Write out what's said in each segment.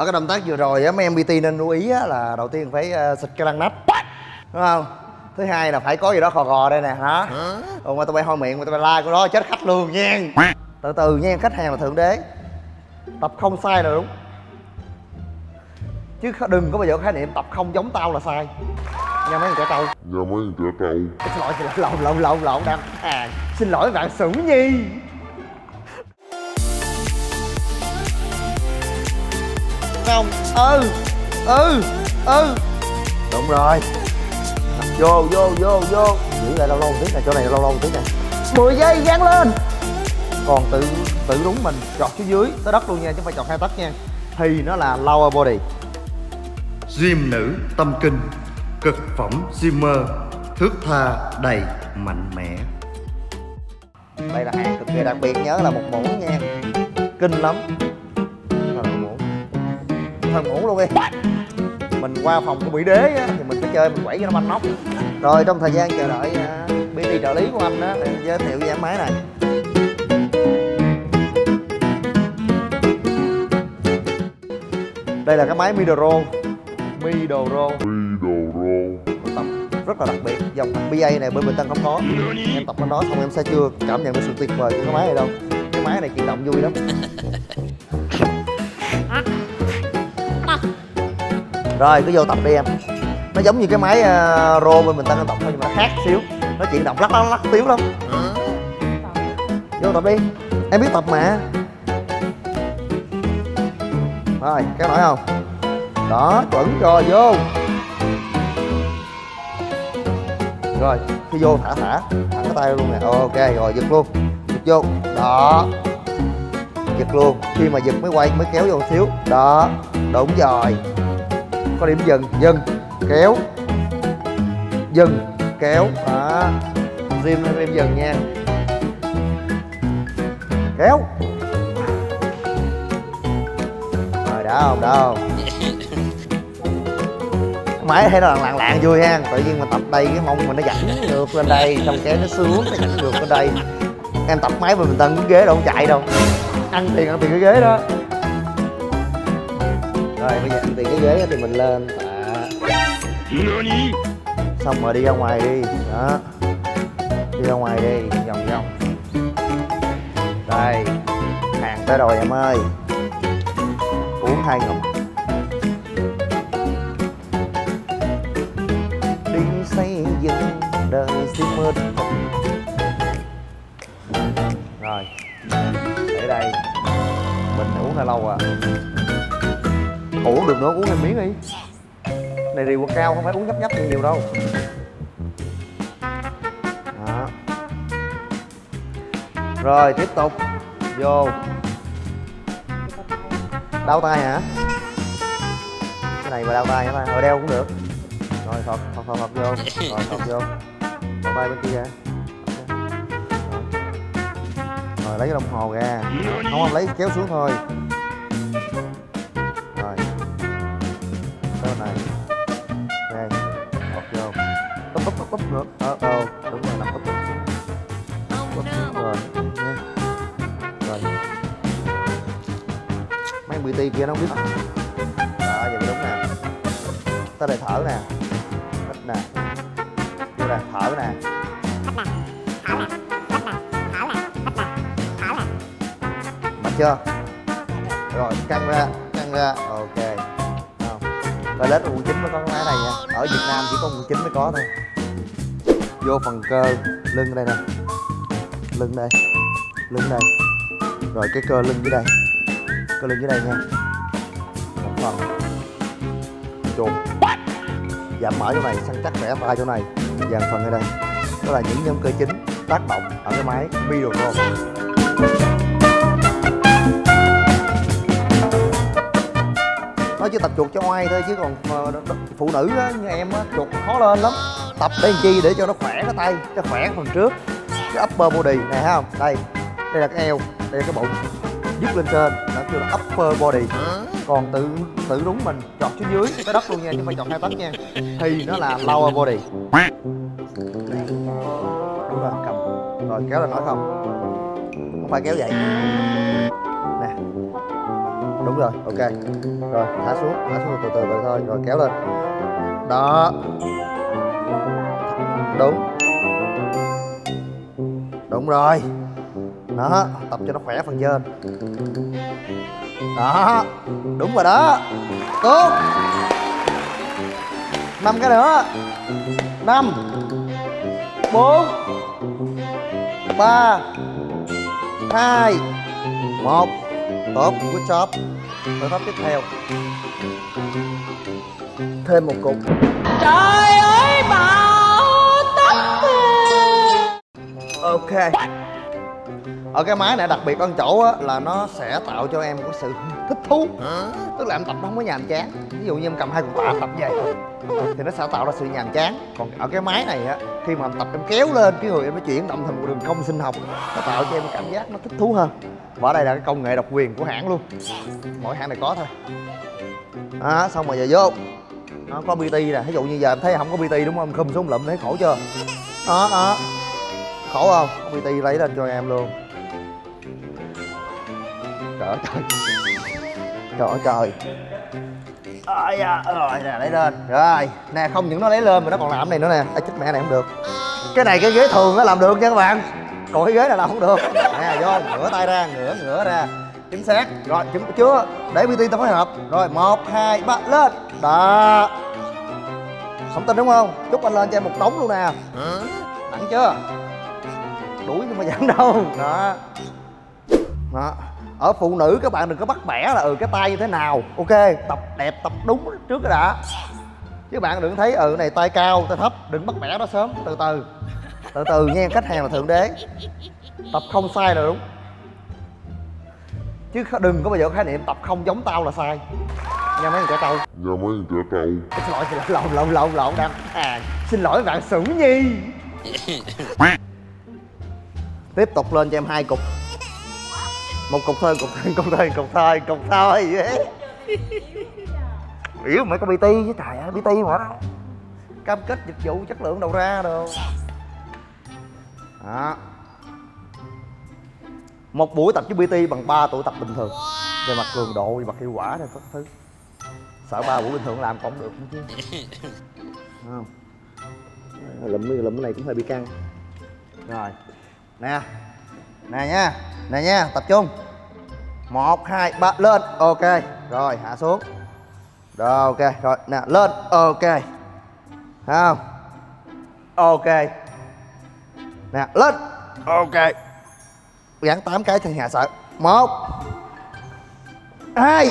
ở cái động tác vừa rồi á mấy em pt nên lưu ý á là đầu tiên phải uh, xịt cái răng nách đúng không thứ hai là phải có gì đó khò gò đây nè hả còn mà tụi bay hôi miệng mà tụi bay la của đó chết khách luôn nha từ từ nha khách hàng là thượng đế tập không sai là đúng chứ đừng có bao giờ khái niệm tập không giống tao là sai nha mấy thằng trẻ trâu Nha mấy thằng trẻ trâu xin lỗi xin lỗi lộn lộn lộn lộn đang hàng xin lỗi bạn sủng nhi không? Ừ ừ ừ. Đúng rồi. Vô vô vô vô. Giữ lại lâu lâu một tí này chỗ này lâu lâu một tí này 10 giây dán lên. Còn tự tự đúng mình chọt phía dưới tới đất luôn nha chứ không phải chọt hai tấc nha. Thì nó là lower body. Gym nữ tâm kinh cực phẩm gymmer thước tha đầy mạnh mẽ. Đây là hàng cực kỳ đặc biệt nhớ là một muỗng nha. Kinh lắm phòng ngủ luôn đi. Mình qua phòng của mỹ đế á, thì mình phải chơi mình quẩy cho nó banh nóc. Rồi trong thời gian chờ đợi à, BT trợ lý của anh á thì giới thiệu với em máy này. Đây là cái máy Midoro. Midoro. Midoro. tập rất là đặc biệt dòng BA này bên Bình Tân không có. Em tập lên đó xong em sẽ chưa cảm nhận được sự tuyệt vời của cái máy này đâu. Cái máy này chuyển động vui lắm. Rồi cứ vô tập đi em. Nó giống như cái máy ờ, uh, rô bên đang tập thôi nhưng mà nó khác xíu. Nó chuyển động lắc lắc lắc xíu lắm vô tập đi. Em biết tập mà. Rồi kéo nổi không? Đó chuẩn rồi vô. Rồi khi vô thả thả. Thẳng cái tay luôn nè. Ok rồi giật luôn. Giật vô. Đó. Giật luôn. Khi mà giật mới quay mới kéo vô một xíu. Đó. Đúng rồi có điểm dừng dừng kéo. Dừng kéo đó rim lên rim dừng nha. Kéo. Rồi đã không đã không? Máy thấy nó lạng lạng lạng vui ha. Tự nhiên mà tập đây cái mông mình nó dẫn ngược lên đây xong cái nó xuống nó dẫn ngược lên đây. Em tập máy mà mình tân cái ghế đâu không chạy đâu. Ăn tiền ăn tiền cái ghế đó rồi bây giờ ăn tiền cái ghế thì mình lên. Tạ xong rồi đi ra ngoài đi. Đó. Đi ra ngoài đi vòng vòng. Đây hàng tới rồi em ơi. Uống hai ngụm. Đi xây dựng đời xin mơ rồi để đây. Mình uống đã lâu à uống được nữa, uống thêm miếng đi. Này rượu cao không phải uống nhấp nhấp nhiều đâu. Đó. Rồi, tiếp tục. Vô. Đau tay hả? Cái này mà đau tay hả ta? Ở đeo cũng được. Rồi thọt thọt thọt thọt vô. Rồi thọt vô. Thọt tay bên kia. Rồi. rồi, lấy cái đồng hồ ra. Không không, lấy kéo xuống thôi. Kia nó không biết. Đó, vậy đúng nè. Ta lại thở nè. Hít nè. Vô nè, thở nè. Mạnh chưa? Rồi, căng ra căng ra. Ok. Không toilet quận chín mới có cái máy này nha. Ở việt nam chỉ có quận chín mới có thôi. Vô phần cơ, lưng đây nè. Lưng đây. Lưng đây. Rồi cái cơ lưng dưới đây. Cơ lưng dưới đây nha phần chùm giảm mỡ chỗ này săn chắc khỏe tay chỗ này. Dàn phần ở đây. Đó là những nhóm cơ chính tác động ở cái máy video nó chỉ tập chuột cho oai thôi chứ còn ờ, phụ nữ á, như em á chuột khó lên lắm. Tập để làm chi? Để cho nó khỏe cái tay cho khỏe phần trước. Cái upper body này thấy không? Đây. Đây là cái eo đây là cái bụng. Dứt lên trên kêu là upper body. Còn tự tự đúng mình chọt xuống dưới tới đất luôn nha chứ không phải chọt hai tấc nha. Thì nó là lower body. Đúng rồi cầm. Rồi kéo lên nói không. Không phải kéo vậy. Nè. Đúng rồi ok. Rồi thả xuống thả xuống từ từ từ thôi. Rồi kéo lên. Đó. Đúng. Đúng rồi. Đó tập cho nó khỏe phần trên đó đúng rồi đó. Tốt. Năm cái nữa. Năm. Bốn. Ba. Hai. Một. Tốt good job. Phương pháp tiếp theo. Thêm một cục. Trời ơi bão táp ok ở cái máy này đặc biệt ở một chỗ á, là nó sẽ tạo cho em có sự thích thú. Tức là em tập nó không có nhàm chán. Ví dụ như em cầm hai cục tạ tập vậy thì nó sẽ tạo ra sự nhàm chán. Còn ở cái máy này á khi mà em tập em kéo lên cái người em nó chuyển động thành một đường cong sinh học nó tạo cho em cảm giác nó thích thú hơn. Và ở đây là cái công nghệ độc quyền của hãng luôn. Mỗi hãng này có thôi. À, xong rồi giờ vô. Nó có bt nè. Ví dụ như giờ em thấy không có bt đúng không? Khum xuống lụm thấy khổ chưa? Đó đó. Khổ không? Bt lấy lên cho em luôn ơi trời trời ơi trời. Ôi da, rồi nè lấy lên. Rồi nè không những nó lấy lên mà nó còn làm này nữa nè. À, chết mẹ này không được. Cái này cái ghế thường nó làm được nha các bạn. Còn cái ghế này là không được. Nè vô ngửa tay ra ngửa ngửa ra. Chính xác. Rồi chứng chưa. Để bt tao phối hợp. Rồi một hai ba lên. Đó. Không tin đúng không? Chúc anh lên cho em một đống luôn nè. Nặng chưa? Đuổi nhưng mà giảm đâu. Đó. Đó ở phụ nữ các bạn đừng có bắt bẻ là ừ cái tay như thế nào. Ok tập đẹp tập đúng trước cái đã. Chứ bạn đừng thấy ừ này tay cao tay thấp đừng bắt bẻ đó sớm. Từ từ từ từ nha khách hàng là thượng đế. Tập không sai là đúng. Chứ đừng có bao giờ khái niệm tập không giống tao là sai. Nha mấy người trẻ trâu. Nhà mấy thằng trẻ trâu. Xin lỗi xin lỗi lộn lộn lộn lộn đang à xin lỗi bạn sủng nhi. Tiếp tục lên cho em hai cục một cục thôi cục thôi cục thôi cục thôi cục thôi. Vậy biểu mày có bt chứ, trời ơi bt mà cam kết dịch vụ chất lượng đầu ra đâu đó. Một buổi tập với bt bằng 3 tuổi tập bình thường. Về mặt cường độ, về mặt hiệu quả này các thứ. Sợ ba buổi bình thường làm cũng được chứ. Không? Lụm lụm cái này cũng hơi bị căng. Rồi. Nè. Nè nha nè nha, tập trung. Một, hai, ba, lên. Ok, rồi, hạ xuống. Rồi, ok, rồi, nè, lên. Ok. Không? Ok. Nè, lên. Ok. Gắn 8 cái thì hạ sợ. Một, hai.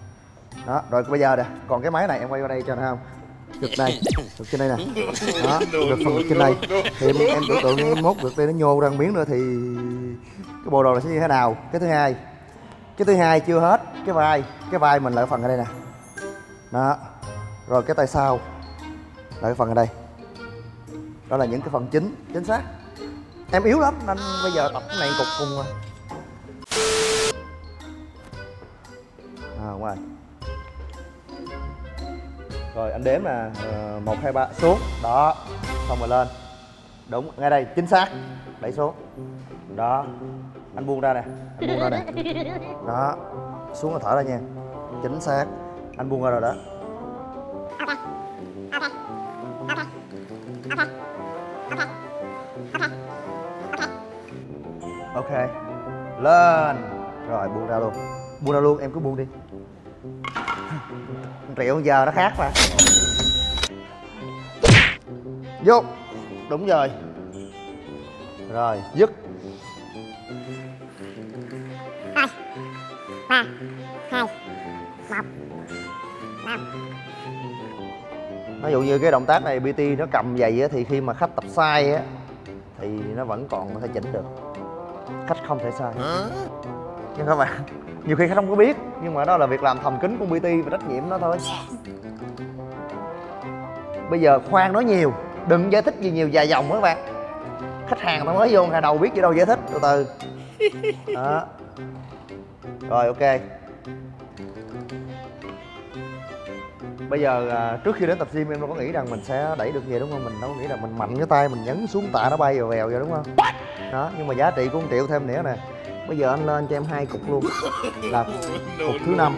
đó rồi bây giờ nè còn cái máy này em quay qua đây cho nó không? Ngực này ngực trên đây nè. Đó được phần trên đây. thì em, em tưởng tượng mốt ngực đây nó nhô ra một miếng nữa thì cái bộ đồ này sẽ như thế nào? Cái thứ hai cái thứ hai chưa hết cái vai cái vai mình lại phần ở đây nè. Đó rồi cái tay sau cái phần ở đây. Đó là những cái phần chính chính xác. Em yếu lắm nên bây giờ tập cái này cục cùng rồi. À đúng rồi rồi, anh đếm là ờ, một, hai, ba, xuống. Đó. Xong rồi lên. Đúng, ngay đây, chính xác. Đẩy xuống. Đó. Anh buông ra nè. Anh buông ra nè. Đó. Xuống rồi thở ra nha. Chính xác. Anh buông ra rồi đó. Ok. Lên. Rồi, buông ra luôn. Buông ra luôn, em cứ buông đi rượu giờ nó khác mà. Vô. Đúng rồi. Rồi dứt. Ba. Hai. Một. Năm. Ví dụ như cái động tác này bt nó cầm giày á thì khi mà khách tập sai á thì nó vẫn còn có thể chỉnh được. Khách không thể sai. Nhưng các bạn nhiều khi khách không có biết nhưng mà đó là việc làm thầm kín của bt và trách nhiệm đó thôi. Bây giờ khoan nói nhiều đừng giải thích gì nhiều dài dòng các bạn. Khách hàng tao mới vô ngày đầu biết gì đâu giải thích từ từ. Đó. Rồi ok. Bây giờ à, trước khi đến tập gym em đâu có nghĩ rằng mình sẽ đẩy được gì đúng không? Mình đâu có nghĩ là mình mạnh cái tay mình nhấn xuống tạ nó bay vào vèo vậy đúng không? Đó nhưng mà giá trị của 1 triệu thêm nữa nè bây giờ anh lên cho em hai cục luôn. Là cục thứ năm.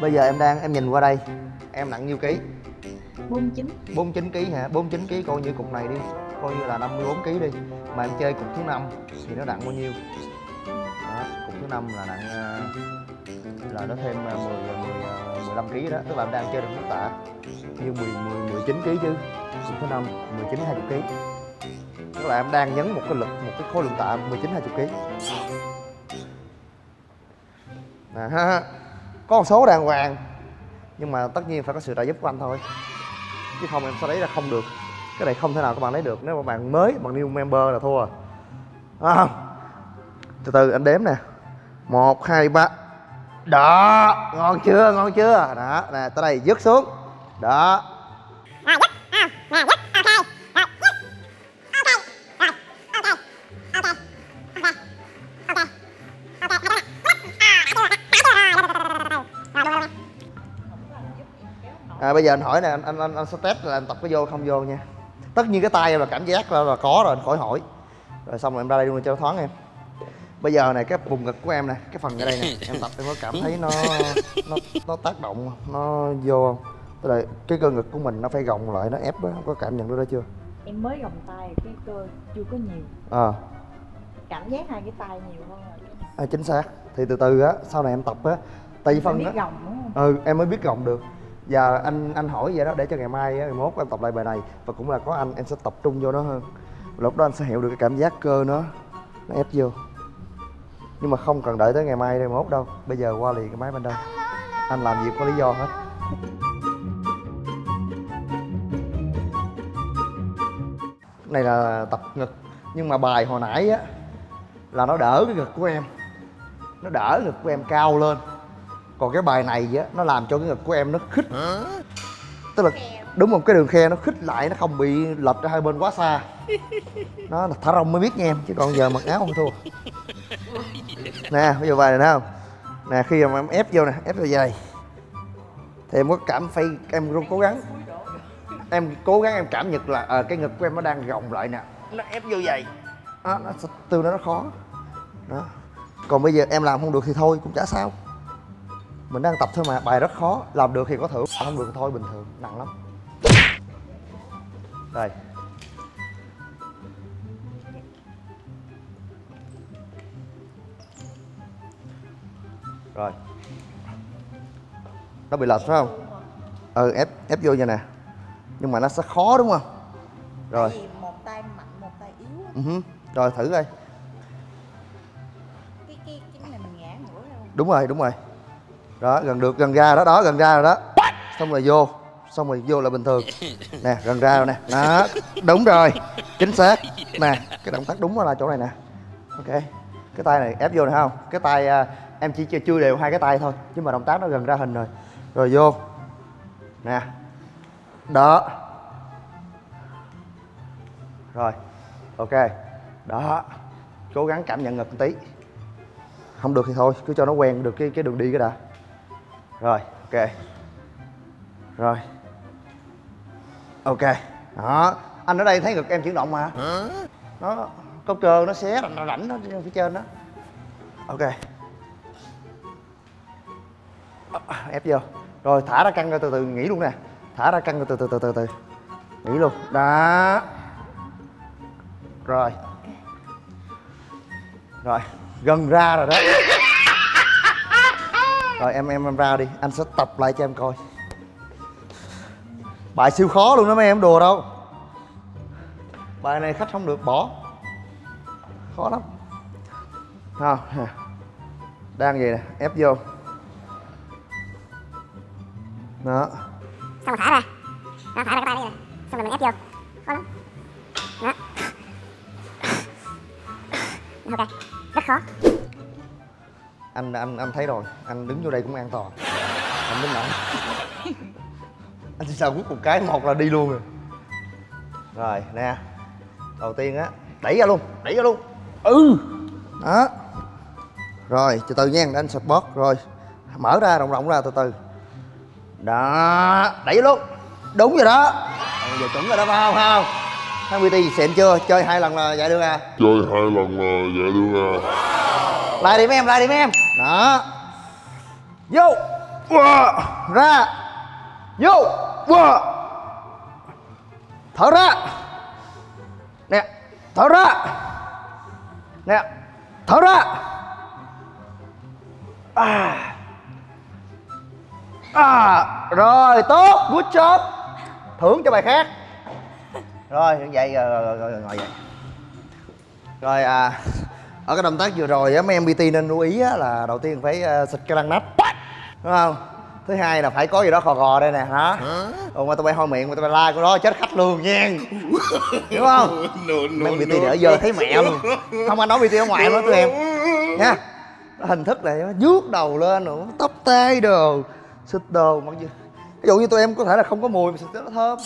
bây giờ em đang em nhìn qua đây. Em nặng nhiêu ký? 49 49 kg hả? 49 kg coi như cục này đi. Coi như là 54 kg đi. Mà em chơi cục thứ năm thì nó nặng bao nhiêu? Đó, cục thứ năm là nặng à, là nó thêm à, 10 10 à, 15 kg đó. Tức là em đang chơi được mức tạ như 10 10 19 kg chứ. Cục thứ năm 19 20 kg tức là em đang nhấn một cái lực một cái khối lượng tạ 19 20 kg à, ha có một số đàng hoàng nhưng mà tất nhiên phải có sự trợ giúp của anh thôi. Chứ không em sẽ lấy ra không được. Cái này không thể nào các bạn lấy được. Nếu mà bạn mới bằng new member là thua. À, từ từ anh đếm nè. Một hai ba. Đó ngon chưa ngon chưa? Đó nè tới đây dứt xuống. Đó. À, bây giờ anh hỏi nè anh anh anh, anh sẽ test là anh tập có vô không vô nha. Tất nhiên cái tay em là cảm giác là, là có rồi anh khỏi hỏi. Rồi xong rồi em ra đây luôn cho nó thoáng em. Bây giờ này cái vùng ngực của em nè cái phần ở đây nè em tập em có cảm thấy nó nó nó tác động nó vô không? Tức là cái cơ ngực của mình nó phải gồng lại nó ép á có cảm nhận được đó chưa? Em mới gồng tay cái cơ chưa có nhiều. Ờ cảm giác hai cái tay nhiều hơn rồi. À, chính xác. Thì từ từ á sau này em tập á tại vì phải phân đúng không? Ừ em mới biết gồng được giờ anh anh hỏi vậy đó, để cho ngày mai ngày mốt em tập lại bài này, và cũng là có anh em sẽ tập trung vô nó hơn. Lúc đó anh sẽ hiểu được cái cảm giác cơ nó nó ép vô. Nhưng mà không cần đợi tới ngày mai ngày mốt đâu. Bây giờ qua liền cái máy bên đây. Anh làm gì có lý do hết. Này là tập ngực. Nhưng mà bài hồi nãy á, là nó đỡ cái ngực của em. Nó đỡ ngực của em cao lên còn cái bài này á nó làm cho cái ngực của em nó khít. Tức là đúng một cái đường khe nó khít lại nó không bị lệch ra hai bên quá xa. Nó là thả rong mới biết nha em chứ còn giờ mặc áo không thua. Nè bây giờ bài này nè không? Nè khi mà em ép vô nè ép vào dày thì em có cảm phải em cố gắng. Em cố gắng em cảm nhận là ờ, cái ngực của em nó đang gồng lại nè. Nó ép vô dày đó, nó nó nó khó. Đó. Còn bây giờ em làm không được thì thôi cũng chả sao mình đang tập thôi mà bài rất khó. Làm được thì có thưởng không được thì thôi bình thường. Nặng lắm. Đây. Rồi. Nó bị lệch phải không? Ừ ép ép vô vậy nè. Nhưng mà nó sẽ khó đúng không? Rồi. Tại vì một tay mạnh một tay yếu á. ừ hứ. rồi thử coi. Cái cái cái này mình ngã ngửa ra không? Đúng rồi đúng rồi đó gần được gần ra đó đó gần ra rồi đó. Xong rồi vô xong rồi vô là bình thường. Nè gần ra rồi nè. Đó đúng rồi chính xác. Nè cái động tác đúng là chỗ này nè. Ok cái tay này ép vô này không? Cái tay à, em chỉ chưa- chưa đều hai cái tay thôi chứ mà động tác nó gần ra hình rồi. Rồi vô. Nè. Đó. Rồi ok. Đó cố gắng cảm nhận ngực một tí. Không được thì thôi cứ cho nó quen được cái cái đường đi cái đã rồi ok. Rồi. Ok. Đó. Anh ở đây thấy ngực em chuyển động mà. Nó có cơ nó xé nó rảnh nó phía trên đó. Ok. À, ép vô. Rồi thả ra căng ra từ từ nghỉ luôn nè. Thả ra căng ra từ từ từ từ từ. Nghỉ luôn. Đó. Rồi. Rồi gần ra rồi đó rồi em em em ra đi anh sẽ tập lại cho em coi bài siêu khó luôn đó mấy em đùa đâu bài này khách không được bỏ khó lắm không đang vậy nè ép vô đó Xong rồi thả ra. Đó, thả ra cái tay đây nè. Xong rồi mình ép vô. Khó lắm. Đó. Ok. rất khó anh anh anh thấy rồi. Anh đứng vô đây cũng an toàn. Anh đứng nổi anh chỉ sợ quất một cái, một là đi luôn rồi. Rồi, nè. Đầu tiên á, đẩy ra luôn, đẩy ra luôn. Ừ. Đó. Rồi, từ từ nha để anh support. Rồi, mở ra, rộng rộng ra, từ từ. Đó, đẩy luôn. Đúng rồi đó. Giờ chuẩn rồi đó, phải không phải không? Thằng PT xịn chưa? Chơi hai lần là dạy được à? Chơi hai lần là dạy được à lại đi mấy em, lại đi mấy em. Đó. Vô. Wow. Ra. Vô. Wow. Thở ra. Nè Thở ra. Nè Thở ra. À. À. Rồi tốt. Good job. Thưởng cho bài khác. Rồi vậy rồi, rồi, rồi, rồi vậy Rồi à ở cái động tác vừa rồi á mấy em PT nên lưu ý á là đầu tiên phải uh, xịt cái lăng nách. Đúng không? Thứ hai là phải có gì đó khò gò đây nè hả? Ồ mà tụi bay hôi miệng mà tụi bay la của đó chết khách luôn nha. Đúng không? Mấy em PT để ở giờ thấy mẹ luôn. Không anh nói PT ở ngoài nữa tụi em. Nha. Hình thức này nó vuốt đầu lên nữa tóc tai đồ xịt đồ mặc dù ví dụ như tụi em có thể là không có mùi mà xịt nó thơm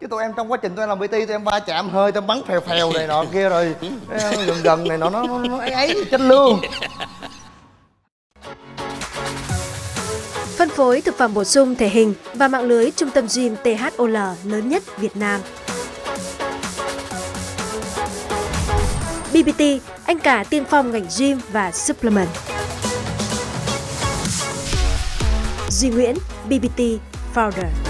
chứ tụi em trong quá trình tụi em làm PT tụi em va chạm hơi tụi em bắn phèo phèo này nọ kia rồi gần gần này nọ nó nó, nó ấy ấy chết lương Phân phối thực phẩm bổ sung thể hình và mạng lưới trung tâm gym THOL lớn nhất Việt Nam. BBT, anh cả tiên phong ngành gym và supplement. Duy Nguyễn, BBT Founder.